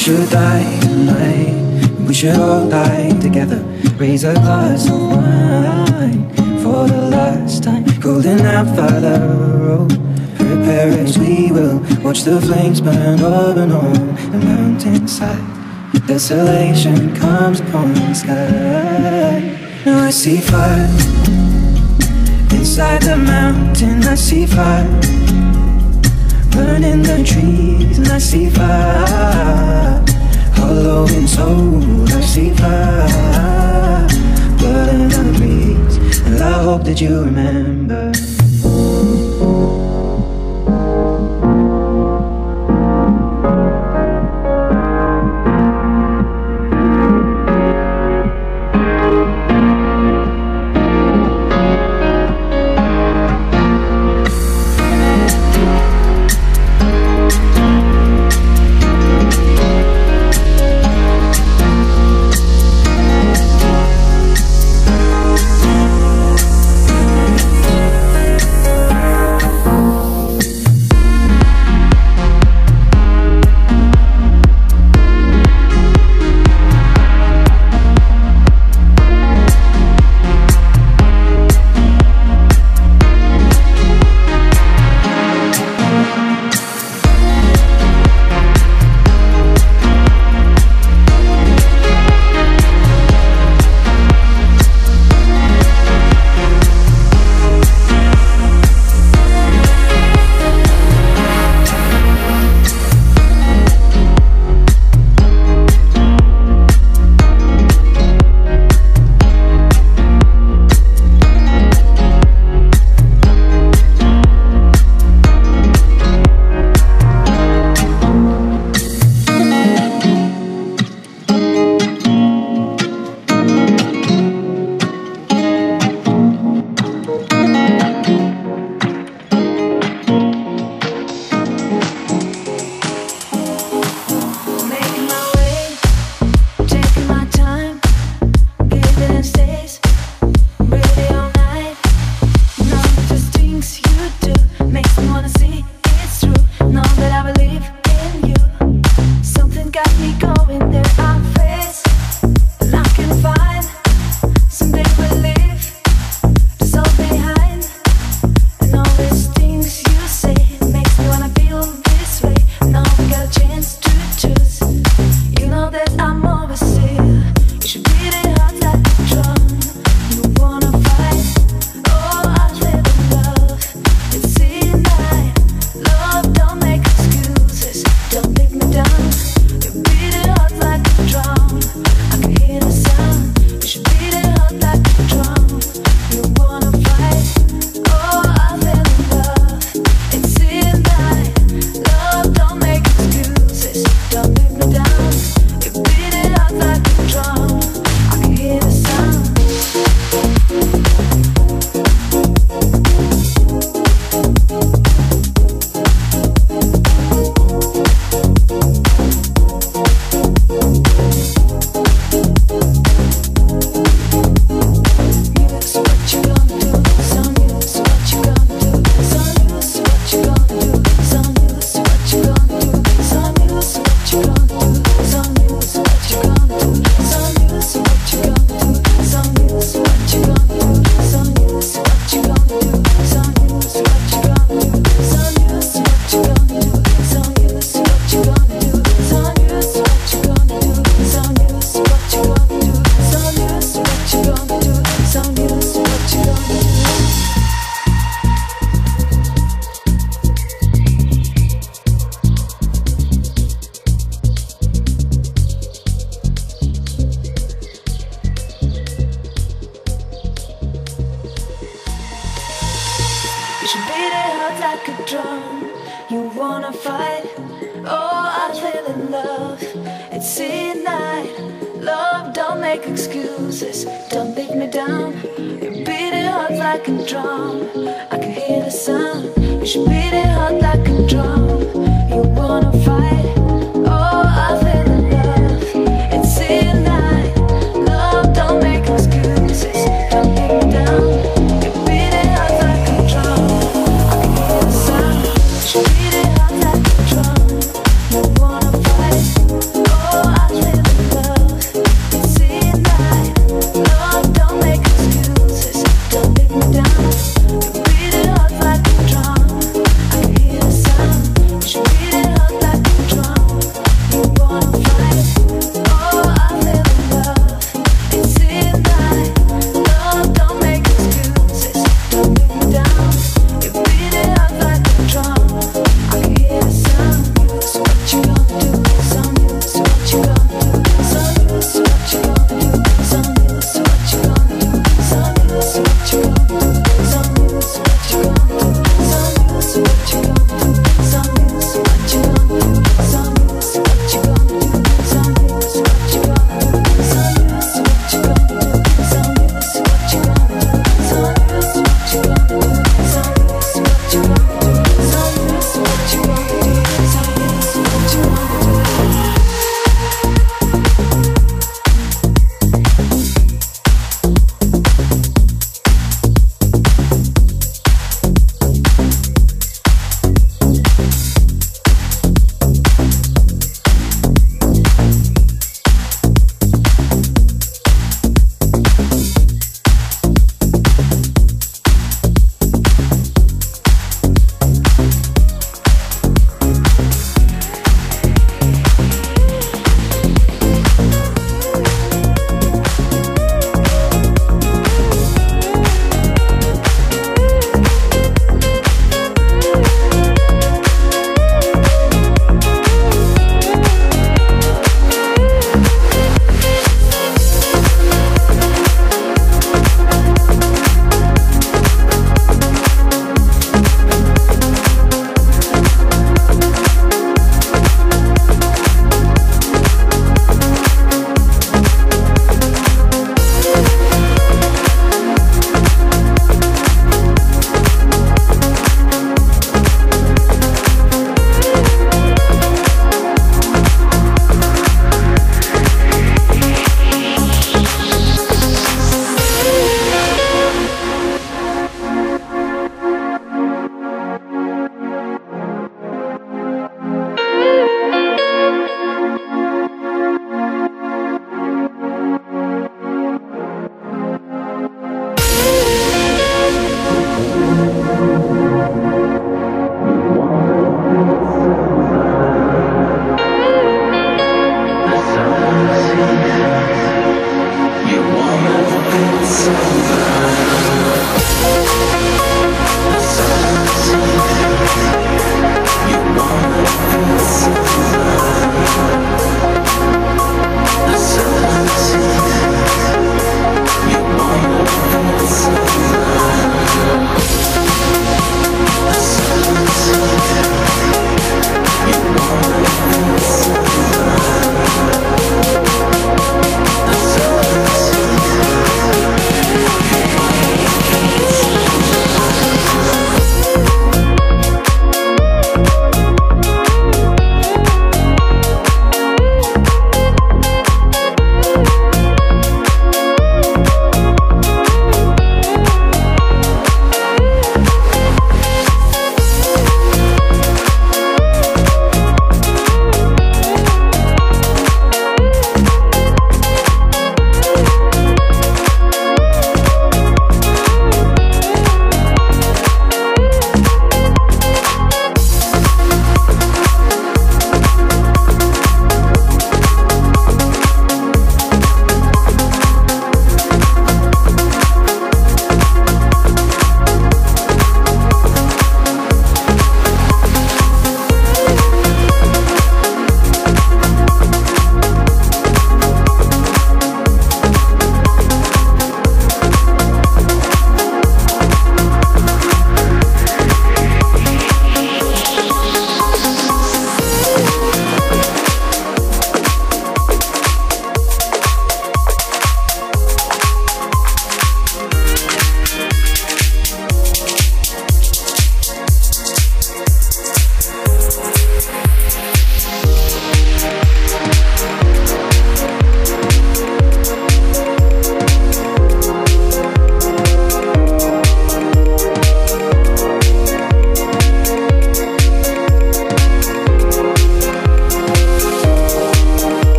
should die tonight We should all die together. Raise a glass of wine For the last time. Golden out Father Road Prepare as we will Watch the flames burn up and on the mountainside. Desolation comes upon the sky. Now I see fire. Inside the mountain I see fire Burning the trees and I see fire. Hollow in soul, I see fire. Blood in the breeze And I hope that you remember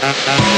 Música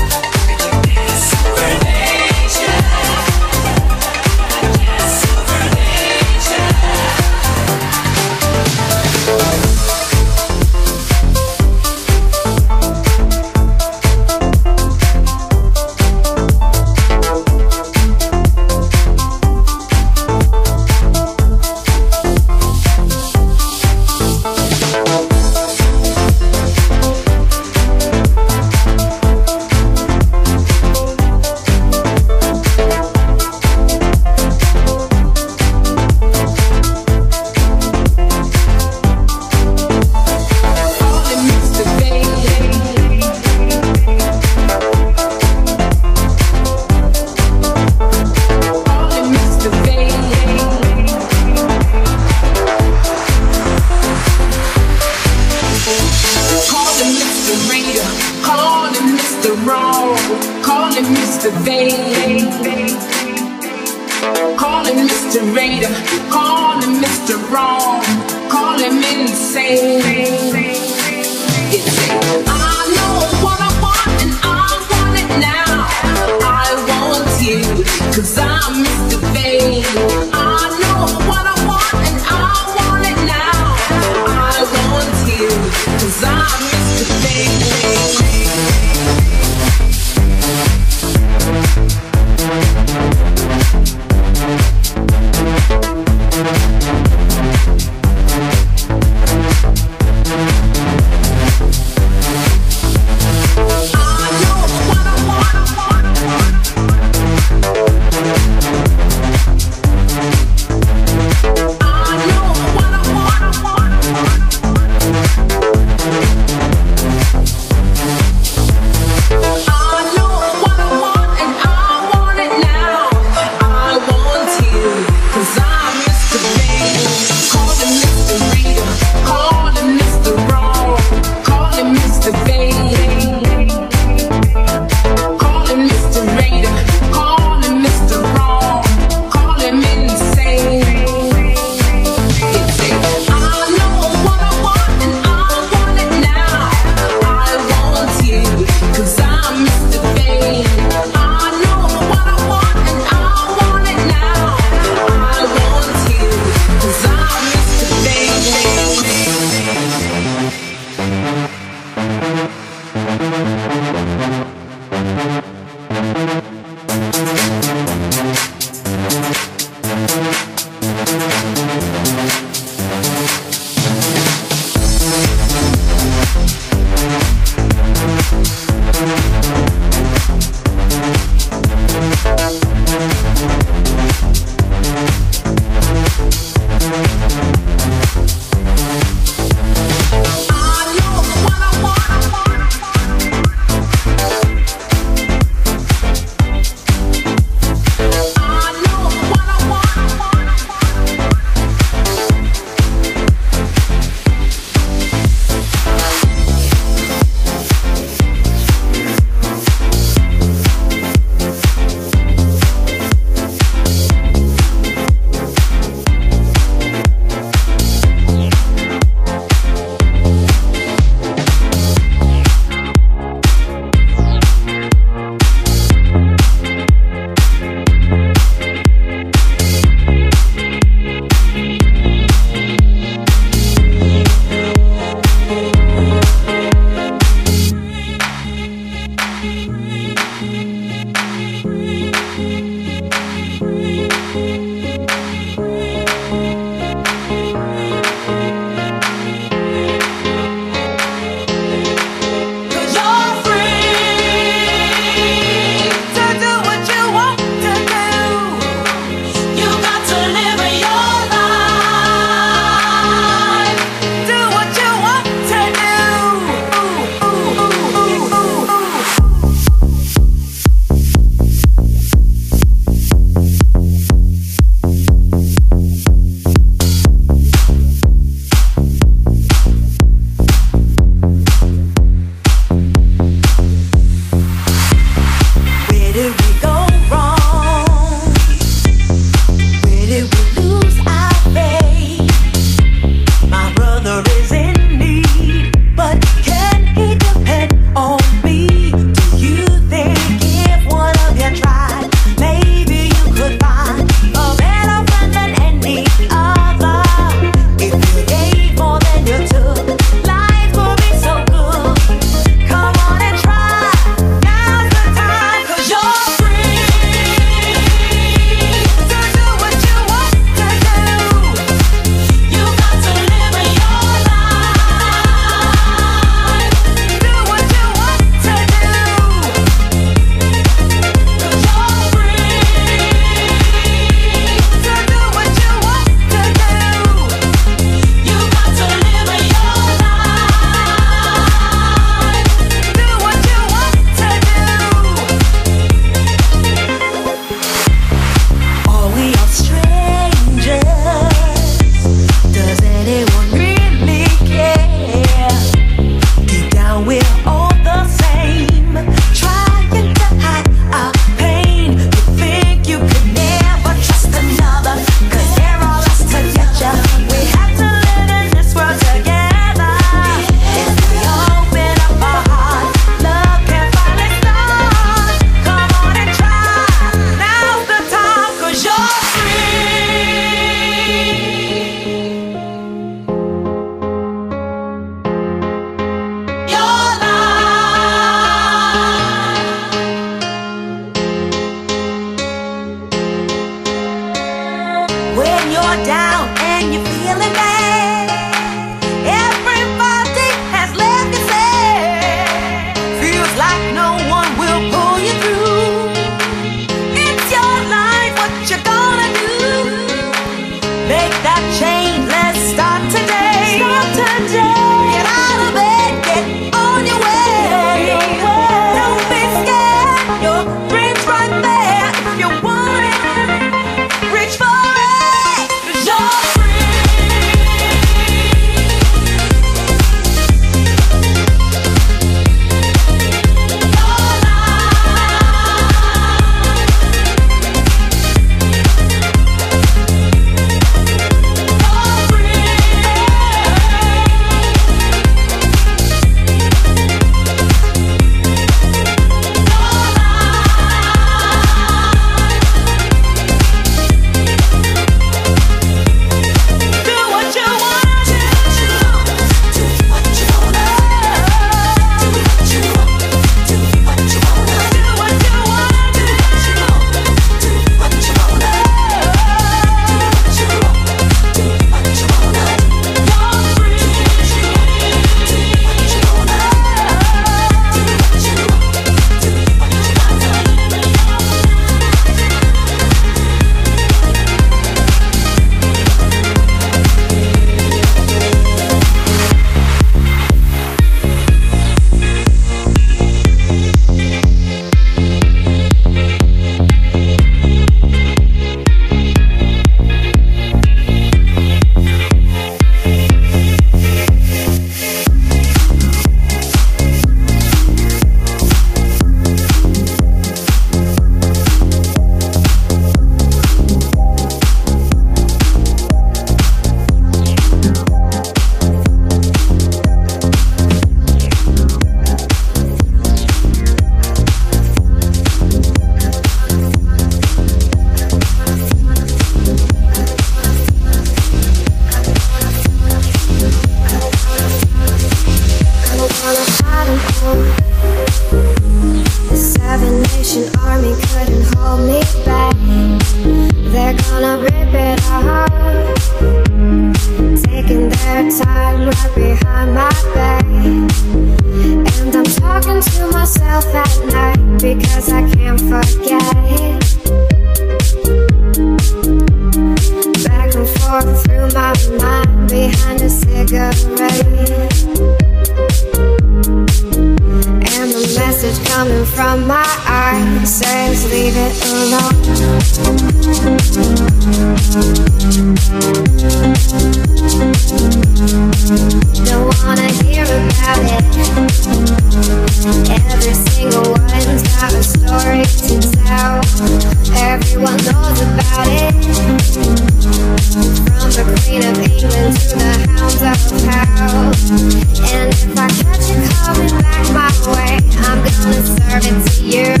And if I catch you coming back my way, I'm gonna serve it to you.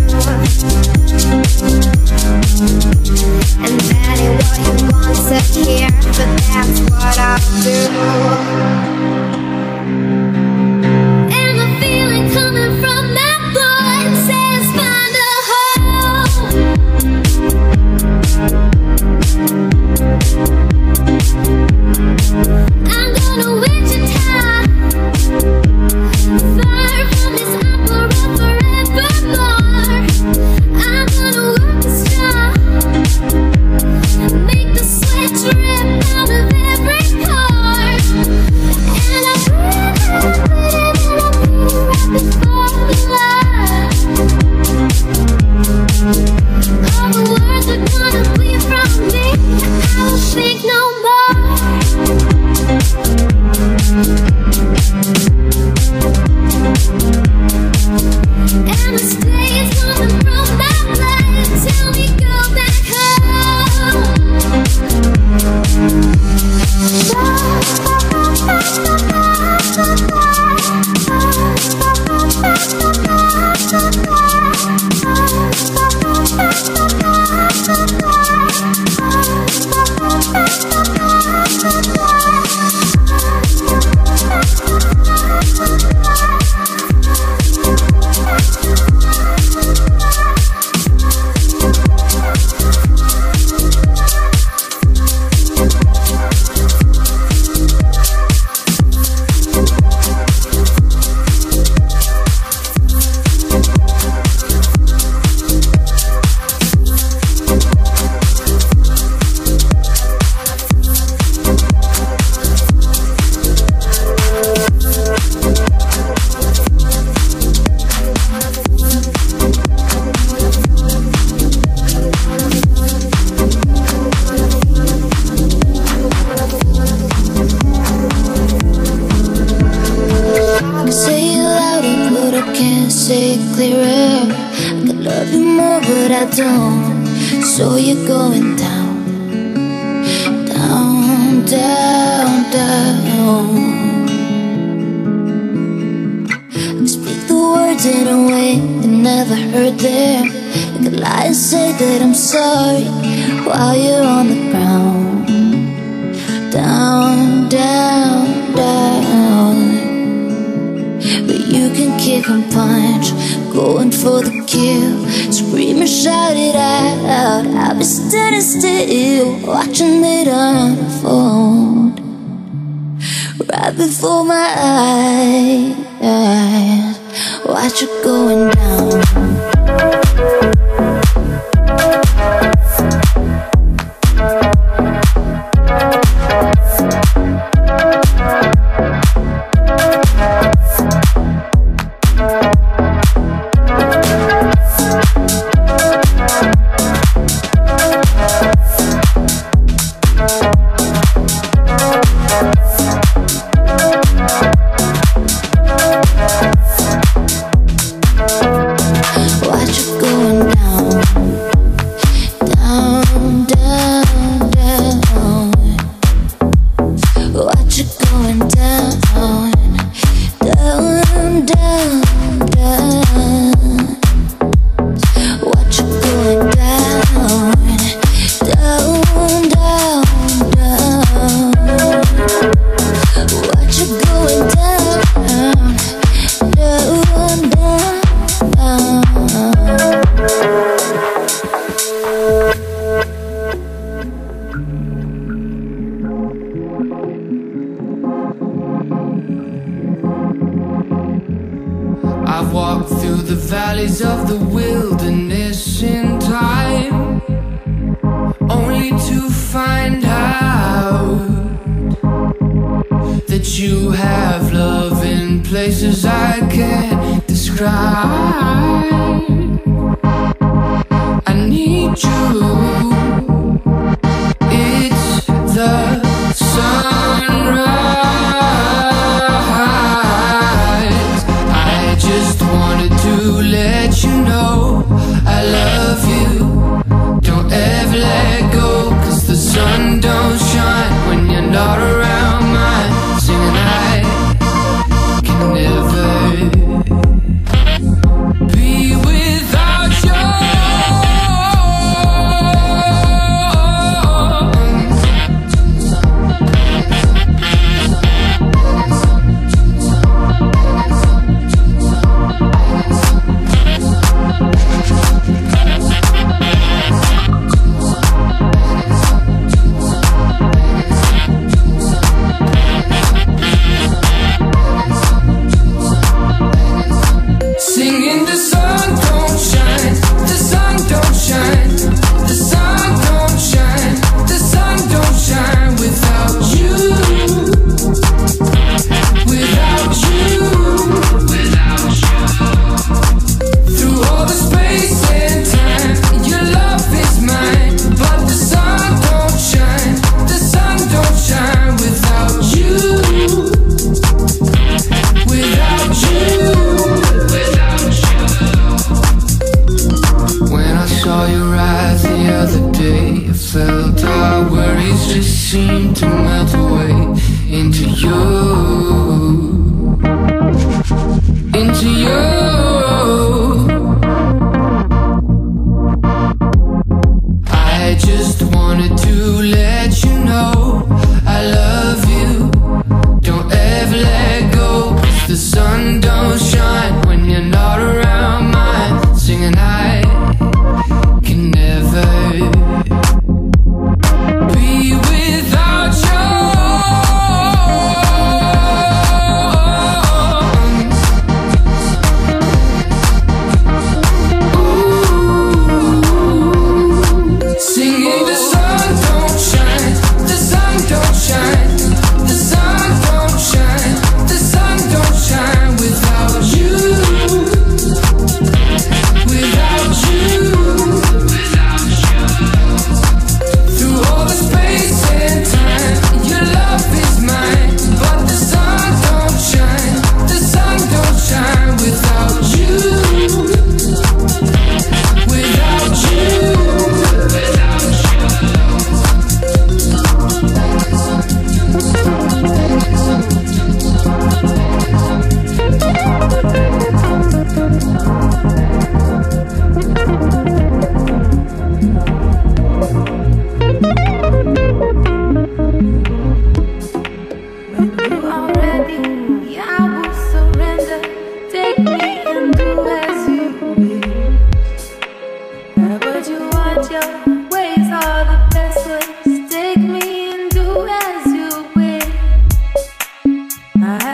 watching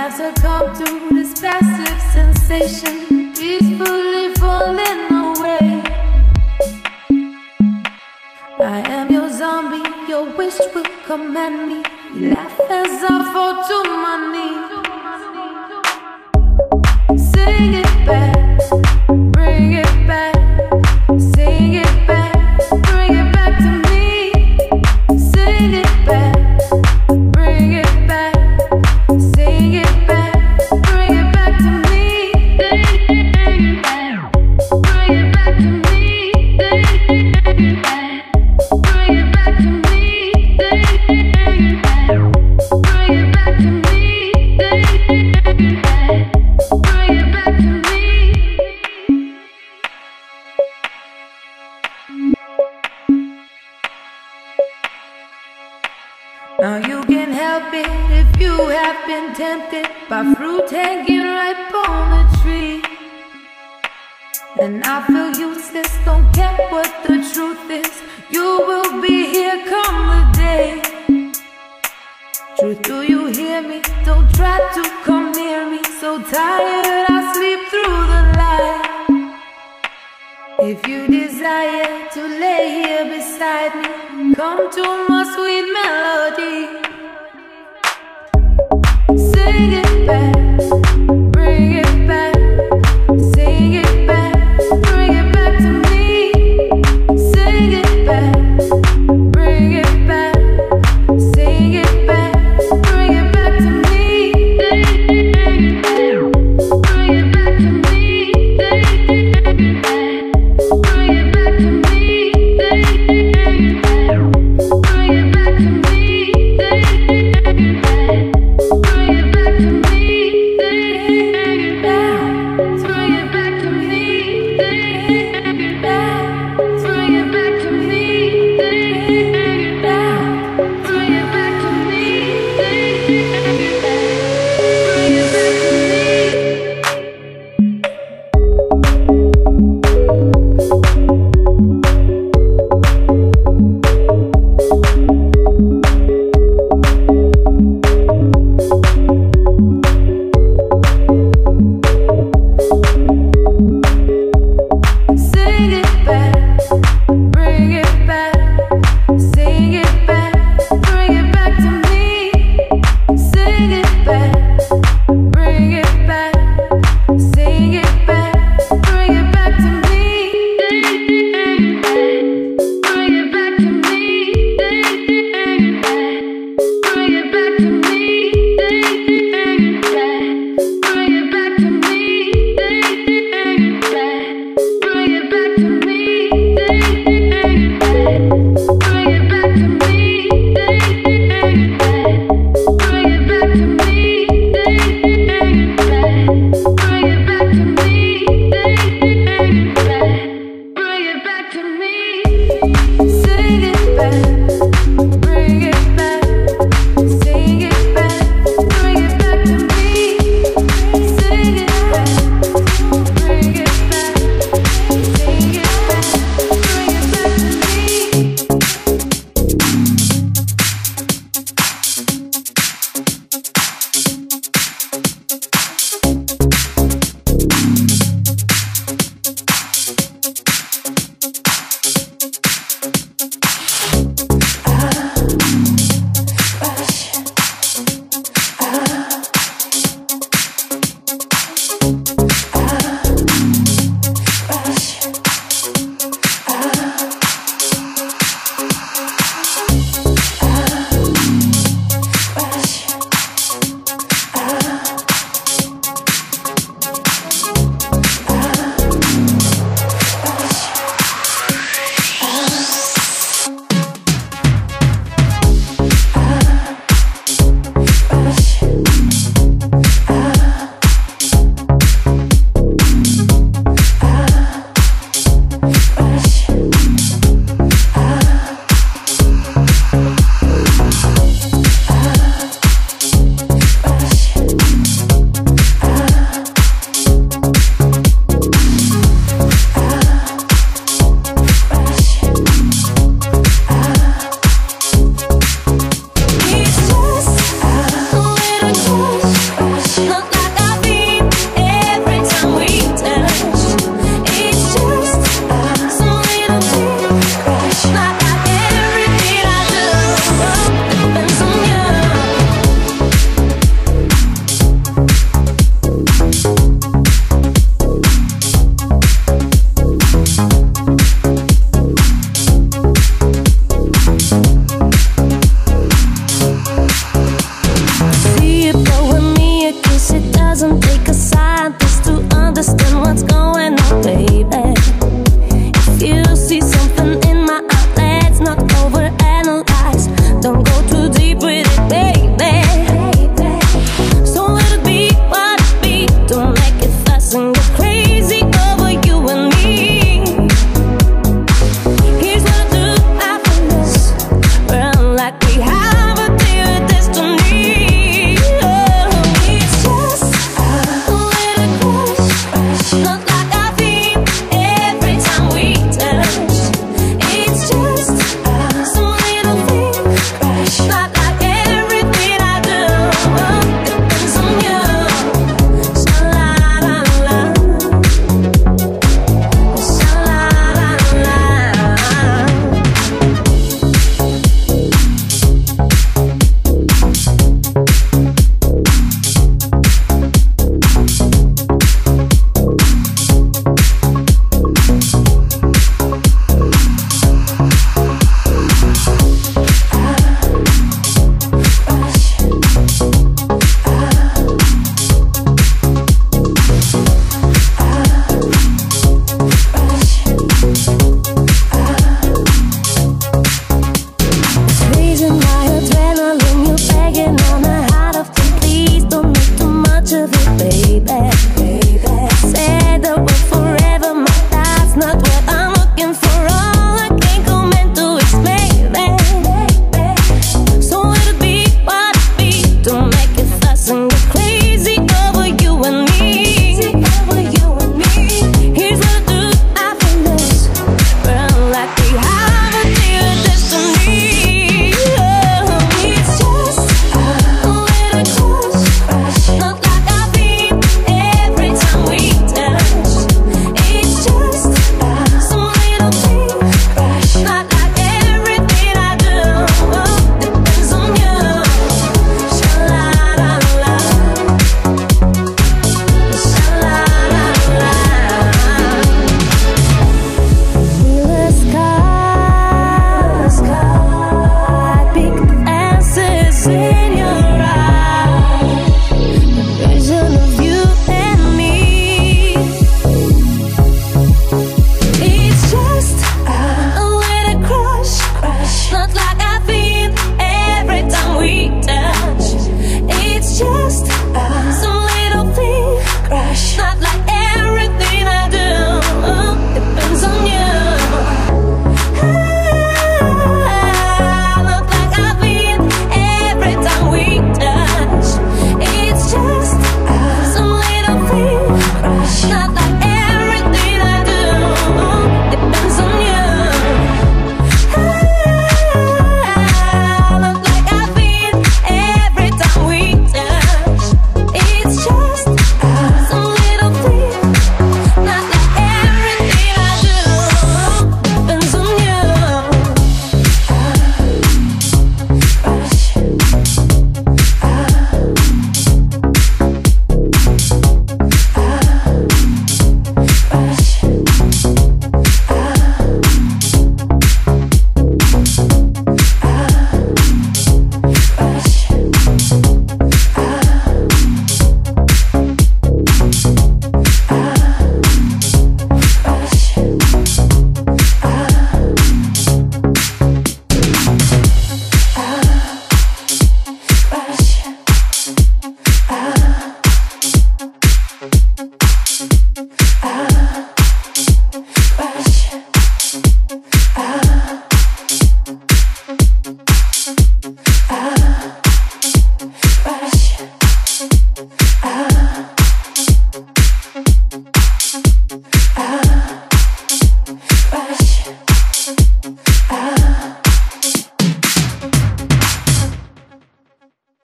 have succumbed to this passive sensation, peacefully falling away. I am your zombie, your wish will command me. You laugh as I fall to my knees. Sing it back.